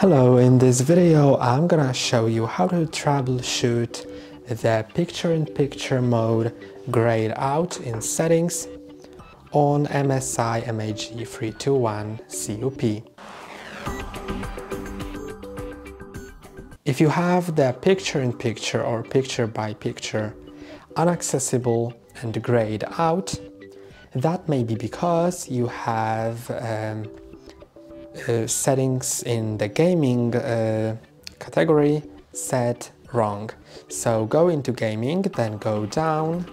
Hello, in this video I'm gonna show you how to troubleshoot the picture-in-picture -picture mode grayed out in settings on MSI MAG321 CUP. If you have the picture-in-picture -picture or picture-by-picture -picture unaccessible and grayed out, that may be because you have um, uh, settings in the gaming uh, category set wrong. So go into gaming, then go down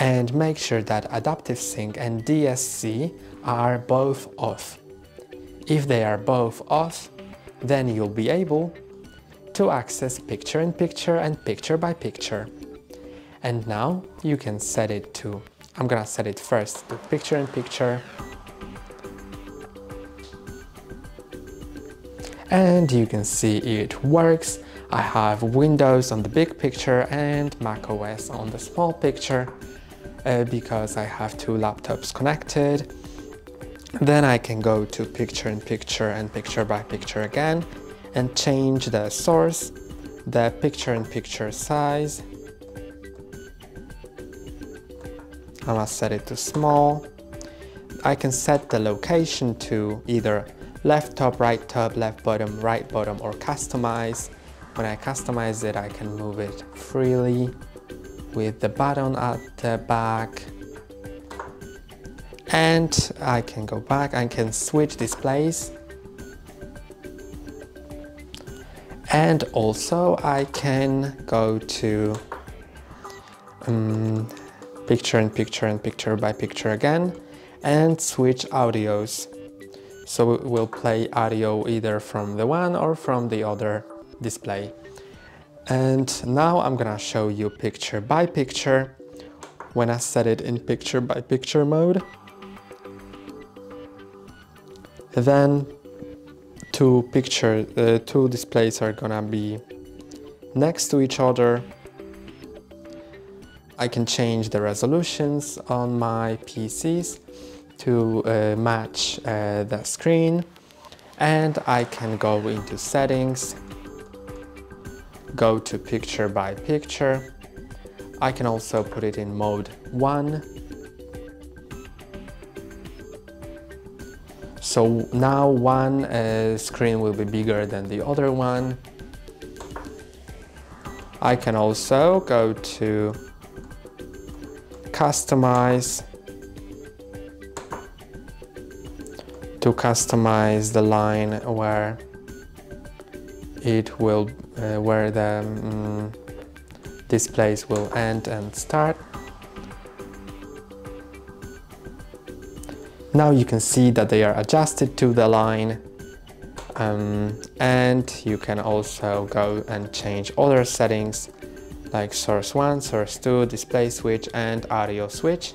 and make sure that Adaptive Sync and DSC are both off. If they are both off, then you'll be able to access picture-in-picture and picture-by-picture. And now you can set it to, I'm gonna set it first to picture-in-picture -picture and you can see it works. I have Windows on the big picture and macOS on the small picture uh, because I have two laptops connected. Then I can go to picture in picture and picture by picture again and change the source, the picture in picture size. I must set it to small. I can set the location to either left top, right top, left bottom, right bottom, or customize. When I customize it, I can move it freely with the button at the back. And I can go back, I can switch displays. And also I can go to um, picture and picture and picture by picture again and switch audios. So we'll play audio either from the one or from the other display. And now I'm gonna show you picture by picture when I set it in picture by picture mode. Then two picture, uh, two displays are gonna be next to each other. I can change the resolutions on my PCs to uh, match uh, the screen and I can go into settings, go to picture by picture. I can also put it in mode 1. So now one uh, screen will be bigger than the other one. I can also go to customize to customize the line where it will, uh, where the um, displays will end and start. Now you can see that they are adjusted to the line um, and you can also go and change other settings like source 1, source 2, display switch and audio switch.